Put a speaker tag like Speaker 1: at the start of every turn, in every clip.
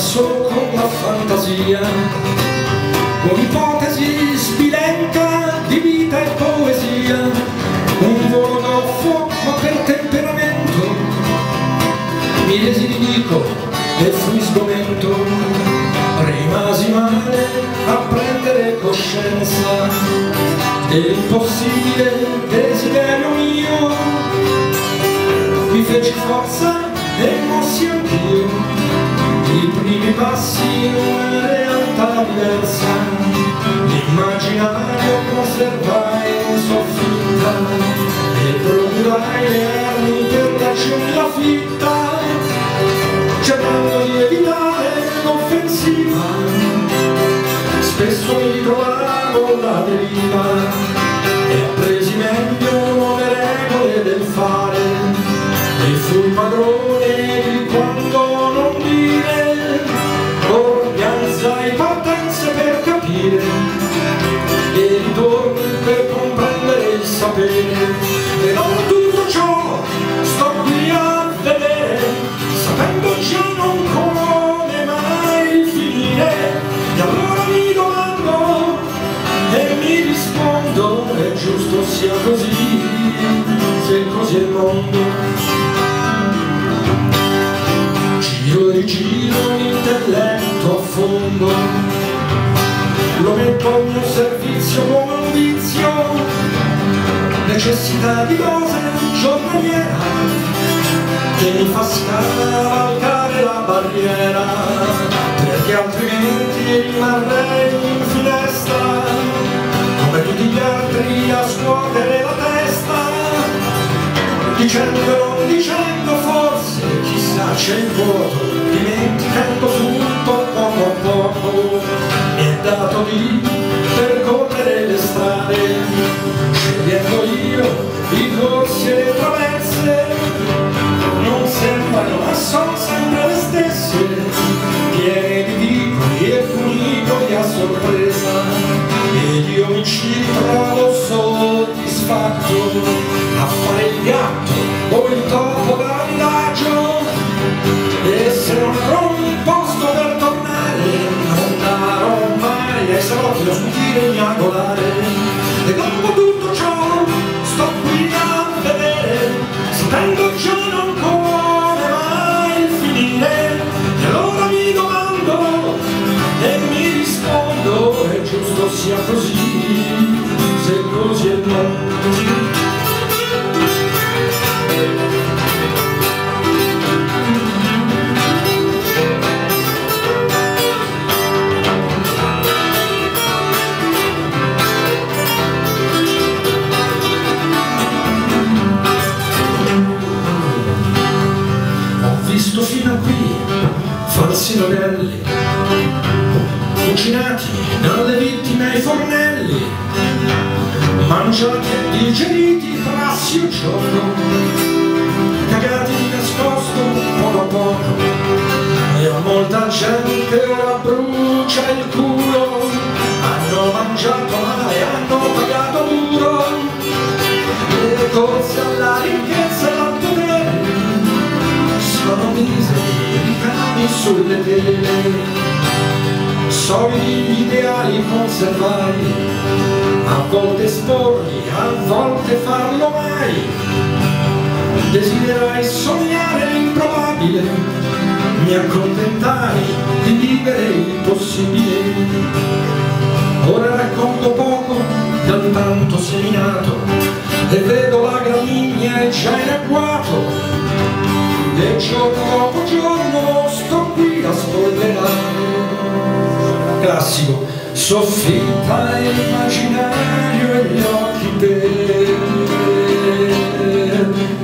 Speaker 1: solo con la fantasia, con ipotesi sbilenca di vita e poesia, un volo goffo ma per temperamento, mi resi nemico e fui sgomento, rimasi male a prendere coscienza dell'impossibile desiderio mio, mi feci forza e mossi anch'io passi in una realtà diversa. L'immaginario conservai in soffitta e procurai le armi per ragioni la fitta. Cercando di evitare l'offensiva. Spesso mi trovavo la deriva. E appresi meglio nuove regole del fare. E fui padrone di capire e ritorni per comprendere il sapere. E dopo tutto ciò sto qui a vedere sapendo già non come mai finire. E allora mi domando e mi rispondo è giusto sia così se così è il mondo. Giro e rigiro l'intelletto a fondo lo metto al mio servizio come un vizio. Necessità di dose giornaliera che mi fa scavalcare la barriera perché altrimenti rimarrei in finestra come tutti gli altri a scuotere la testa. Dicendo dicendo forse chissà c'è il vuoto dimenticando tutto poco a poco dato di percorrere le strade. Scegliendo io i corsi e le traverse non sembrano ma sono sempre le stesse piene di vicoli e funicoli a sorpresa. Ed io mi ci trovo soddisfatto a fare il gatto o il topo sia così se così è Ho visto fino a qui falsi novelli cucinati dalle vittime ai fornelli mangiati e digeriti frassi un giorno cagati di nascosto poco a poco e a molta gente ora brucia il culo hanno mangiato male, hanno pagato duro le corse alla ricchezza solidi ideali conservai a volte esporli, a volte farlo mai. Desiderai sognare l'improbabile mi accontentai di vivere il possibile. Ora racconto poco dal tanto seminato e vedo la gramigna è già in agguato. E giorno dopo giorno sto qui a spolverare classico soffitta e immaginario e gli occhi per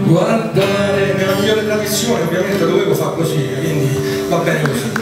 Speaker 1: guardare nella migliore tradizione ovviamente dovevo far così quindi va bene così.